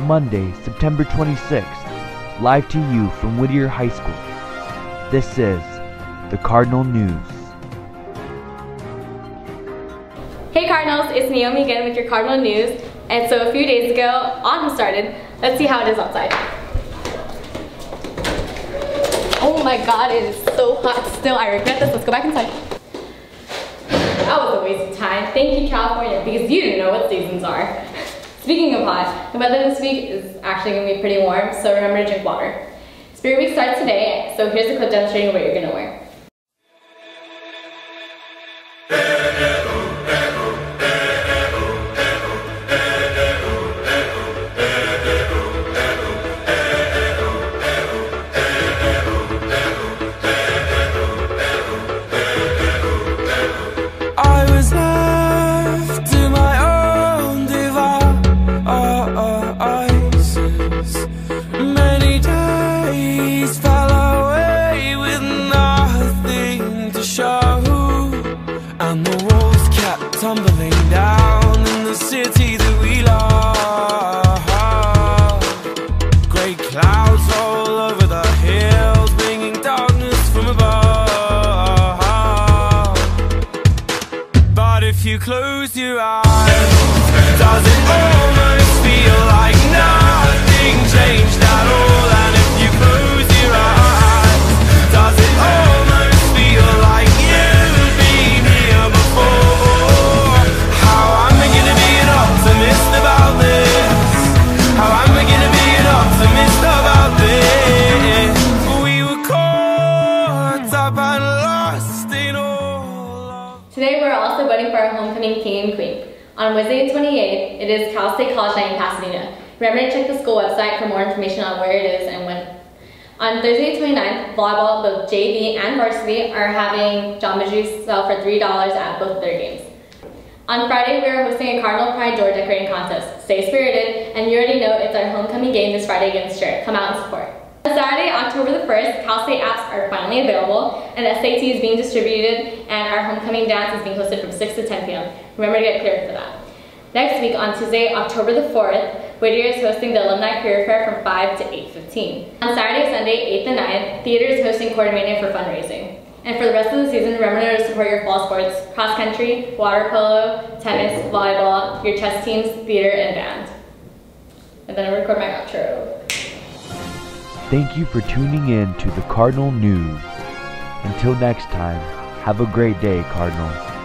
Monday, September 26th, live to you from Whittier High School. This is the Cardinal News. Hey Cardinals, it's Naomi again with your Cardinal News. And so a few days ago, autumn started. Let's see how it is outside. Oh my god, it is so hot still. I regret this. Let's go back inside. That was a waste of time. Thank you, California, because you didn't know what seasons are. Speaking of hot, the weather this week is actually going to be pretty warm, so remember to drink water. Spirit Week starts today, so here's a clip demonstrating what you're going to wear. Tumbling down in the city that we love. Great clouds all over the hills, bringing darkness from above. But if you close your eyes, does it almost feel like nothing changed Today we're also voting for our homecoming king and queen. On Wednesday the 28th, it is Cal State College Night in Pasadena. Remember to check the school website for more information on where it is and when. On Thursday the 29th, volleyball, both JV and varsity, are having Jamba Juice sell for $3 at both their games. On Friday, we are hosting a Cardinal Pride door decorating contest. Stay spirited, and you already know it's our homecoming game this Friday against Sturt. Come out and support. Saturday, October the 1st, Cal State apps are finally available, and SAT is being distributed, and our homecoming dance is being hosted from 6 to 10 p.m. Remember to get cleared for that. Next week, on Tuesday, October the 4th, Whittier is hosting the Alumni Career Fair from 5 to 8.15. On Saturday, Sunday, 8th and 9th, Theater is hosting Quartermania for fundraising. And for the rest of the season, remember to support your fall sports, cross country, water polo, tennis, volleyball, your chess teams, theater, and band. And then I record my outro. Thank you for tuning in to the Cardinal News. Until next time, have a great day, Cardinal.